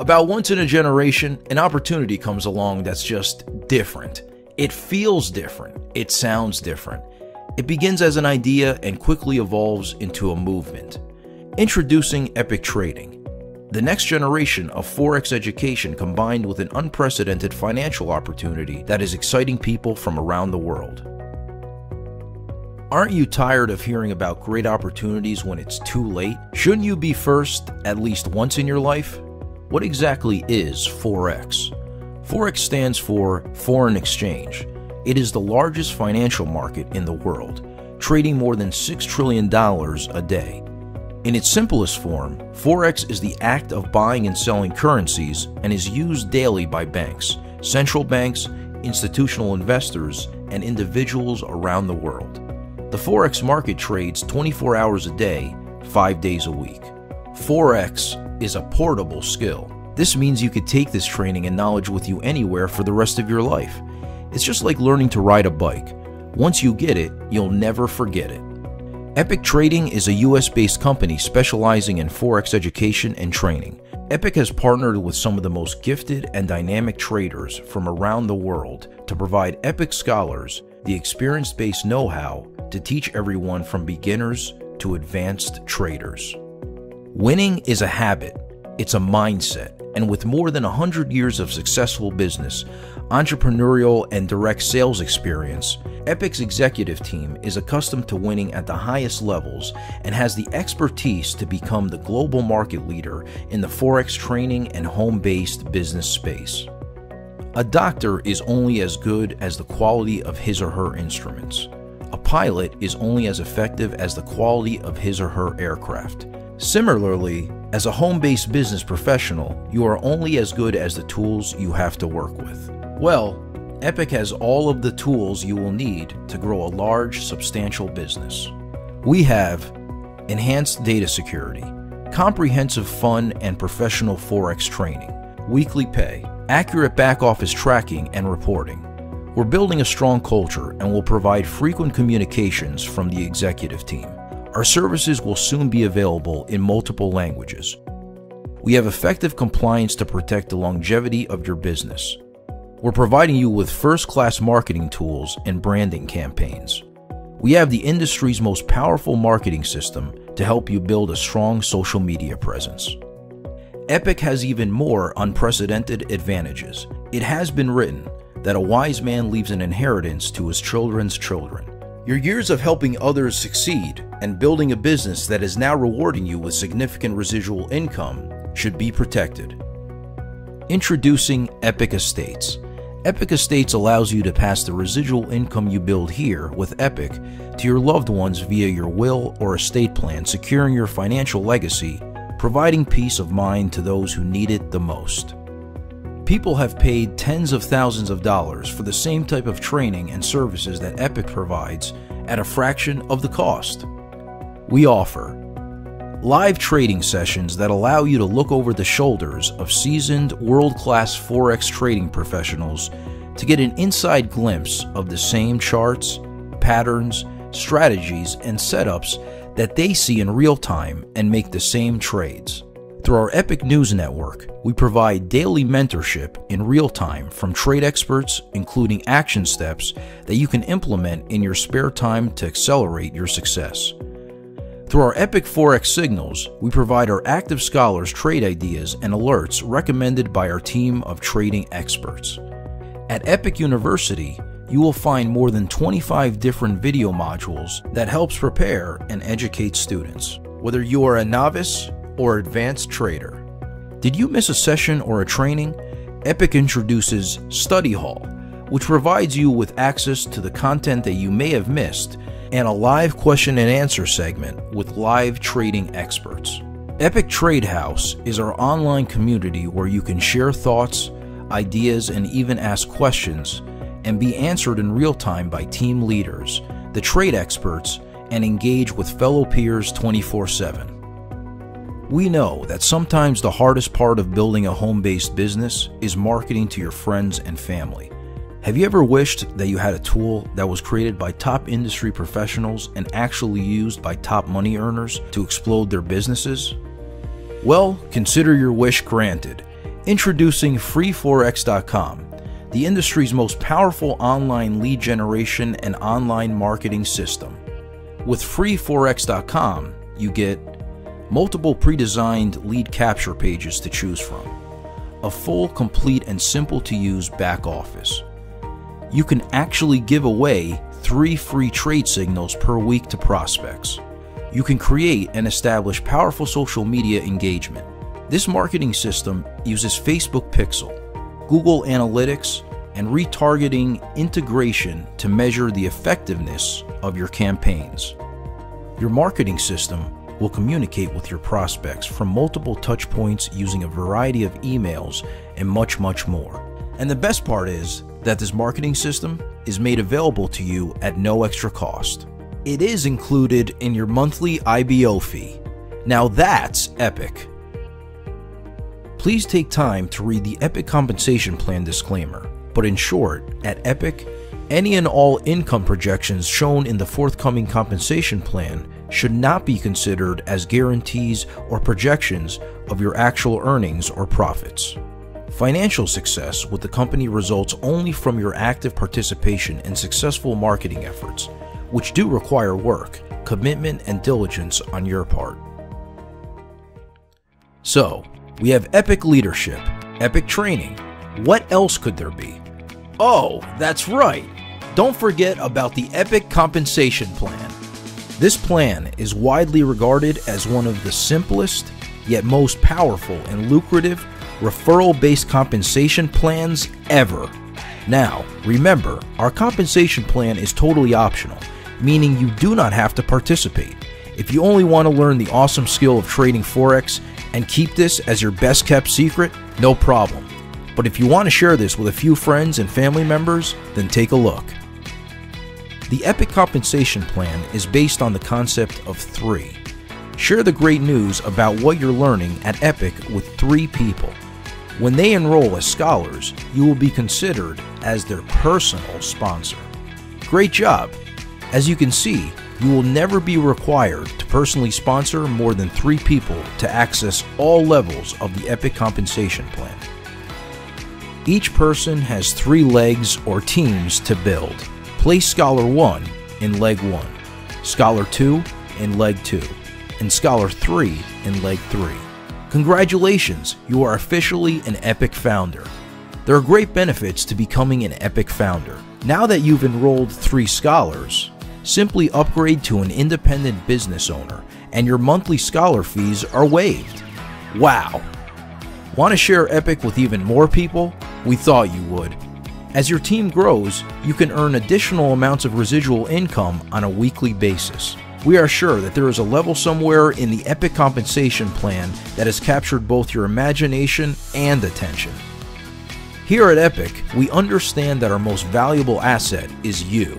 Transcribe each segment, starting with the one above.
About once in a generation, an opportunity comes along that's just different. It feels different. It sounds different. It begins as an idea and quickly evolves into a movement. Introducing Epic Trading, the next generation of Forex education combined with an unprecedented financial opportunity that is exciting people from around the world. Aren't you tired of hearing about great opportunities when it's too late? Shouldn't you be first at least once in your life? What exactly is Forex? Forex stands for foreign exchange. It is the largest financial market in the world, trading more than $6 trillion a day. In its simplest form, Forex is the act of buying and selling currencies and is used daily by banks, central banks, institutional investors, and individuals around the world. The Forex market trades 24 hours a day, 5 days a week. Forex is a portable skill. This means you could take this training and knowledge with you anywhere for the rest of your life. It's just like learning to ride a bike. Once you get it, you'll never forget it. Epic Trading is a US based company specializing in Forex education and training. Epic has partnered with some of the most gifted and dynamic traders from around the world to provide Epic scholars the experience based know how to teach everyone from beginners to advanced traders. Winning is a habit, it's a mindset, and with more than 100 years of successful business, entrepreneurial, and direct sales experience, Epic's executive team is accustomed to winning at the highest levels and has the expertise to become the global market leader in the Forex training and home based business space. A doctor is only as good as the quality of his or her instruments. A pilot is only as effective as the quality of his or her aircraft. Similarly, as a home based business professional, you are only as good as the tools you have to work with. Well, Epic has all of the tools you will need to grow a large, substantial business. We have enhanced data security, comprehensive fun and professional Forex training, weekly pay, accurate back office tracking and reporting. We're building a strong culture and will provide frequent communications from the executive team. Our services will soon be available in multiple languages. We have effective compliance to protect the longevity of your business. We're providing you with first class marketing tools and branding campaigns. We have the industry's most powerful marketing system to help you build a strong social media presence. Epic has even more unprecedented advantages. It has been written that a wise man leaves an inheritance to his children's children. Your years of helping others succeed and building a business that is now rewarding you with significant residual income should be protected. Introducing Epic Estates. Epic Estates allows you to pass the residual income you build here with Epic to your loved ones via your will or estate plan, securing your financial legacy, providing peace of mind to those who need it the most. People have paid tens of thousands of dollars for the same type of training and services that Epic provides at a fraction of the cost. We offer live trading sessions that allow you to look over the shoulders of seasoned world class Forex trading professionals to get an inside glimpse of the same charts, patterns, strategies, and setups that they see in real time and make the same trades. Through our Epic News Network, we provide daily mentorship in real time from trade experts, including action steps that you can implement in your spare time to accelerate your success. Through our Epic Forex signals, we provide our active scholars trade ideas and alerts recommended by our team of trading experts. At Epic University, you will find more than 25 different video modules that helps prepare and educate students. Whether you are a novice or advanced trader. Did you miss a session or a training? Epic introduces Study Hall, which provides you with access to the content that you may have missed and a live question and answer segment with live trading experts. Epic Trade House is our online community where you can share thoughts, ideas, and even ask questions and be answered in real time by team leaders, the trade experts, and engage with fellow peers 24 7. We know that sometimes the hardest part of building a home based business is marketing to your friends and family. Have you ever wished that you had a tool that was created by top industry professionals and actually used by top money earners to explode their businesses? Well, consider your wish granted. Introducing FreeForex.com, the industry's most powerful online lead generation and online marketing system. With FreeForex.com, you get multiple pre designed lead capture pages to choose from, a full, complete, and simple to use back office. You can actually give away three free trade signals per week to prospects. You can create and establish powerful social media engagement this marketing system uses Facebook Pixel, Google Analytics, and retargeting integration to measure the effectiveness of your campaigns. Your marketing system will communicate with your prospects from multiple touchpoints using a variety of emails and much, much more. And the best part is that this marketing system is made available to you at no extra cost. It is included in your monthly IBO fee. Now that's epic. Please take time to read the Epic Compensation Plan disclaimer. But in short, at Epic, any and all income projections shown in the forthcoming compensation plan should not be considered as guarantees or projections of your actual earnings or profits. Financial success with the company results only from your active participation in successful marketing efforts, which do require work, commitment, and diligence on your part. So, we have epic leadership, epic training. What else could there be? Oh, that's right. Don't forget about the Epic Compensation Plan. This plan is widely regarded as one of the simplest, yet most powerful and lucrative referral based compensation plans ever. Now, remember, our compensation plan is totally optional, meaning you do not have to participate. If you only want to learn the awesome skill of trading Forex and keep this as your best kept secret, no problem. But if you want to share this with a few friends and family members, then take a look. The Epic Compensation Plan is based on the concept of three. Share the great news about what you're learning at Epic with three people. When they enroll as scholars, you will be considered as their personal sponsor. Great job! As you can see, you will never be required to personally sponsor more than three people to access all levels of the Epic Compensation Plan. Each person has three legs or teams to build. Place Scholar 1 in Leg 1, Scholar 2 in Leg 2, and Scholar 3 in Leg 3. Congratulations, you are officially an Epic Founder. There are great benefits to becoming an Epic Founder. Now that you've enrolled three scholars, Simply upgrade to an independent business owner, and your monthly scholar fees are waived. Wow! Want to share Epic with even more people? We thought you would. As your team grows, you can earn additional amounts of residual income on a weekly basis. We are sure that there is a level somewhere in the Epic compensation plan that has captured both your imagination and attention. Here at Epic, we understand that our most valuable asset is you.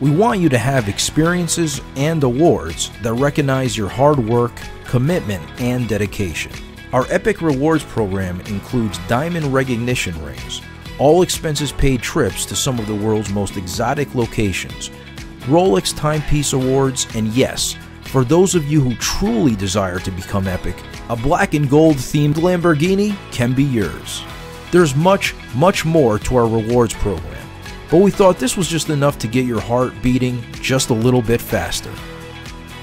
We want you to have experiences and awards that recognize your hard work, commitment, and dedication. Our Epic Rewards program includes diamond recognition rings, all expenses paid trips to some of the world's most exotic locations, Rolex Timepiece Awards, and yes, for those of you who truly desire to become epic, a black and gold themed Lamborghini can be yours. There's much, much more to our rewards program but we thought this was just enough to get your heart beating just a little bit faster.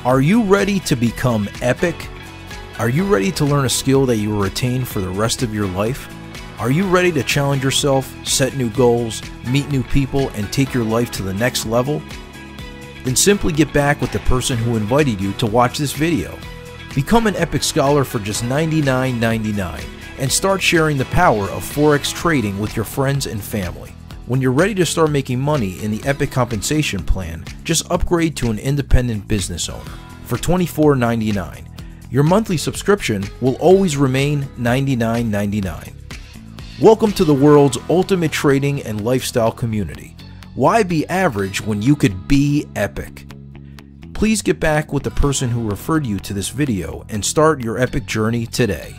Are you ready to become epic? Are you ready to learn a skill that you will retain for the rest of your life? Are you ready to challenge yourself, set new goals, meet new people, and take your life to the next level? Then simply get back with the person who invited you to watch this video. Become an Epic Scholar for just $99.99 and start sharing the power of Forex trading with your friends and family. When you're ready to start making money in the Epic compensation plan, just upgrade to an independent business owner for $24.99. Your monthly subscription will always remain $99.99. Welcome to the world's ultimate trading and lifestyle community. Why be average when you could be epic? Please get back with the person who referred you to this video and start your epic journey today.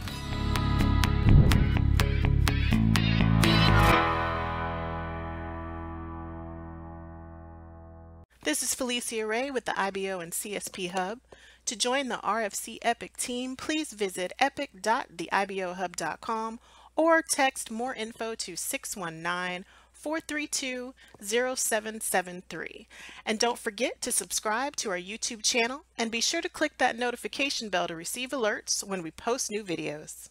This is Felicia Ray with the IBO and CSP Hub. To join the RFC Epic team, please visit epic.theibohub.com or text more info to 619 432 0773. And don't forget to subscribe to our YouTube channel and be sure to click that notification bell to receive alerts when we post new videos.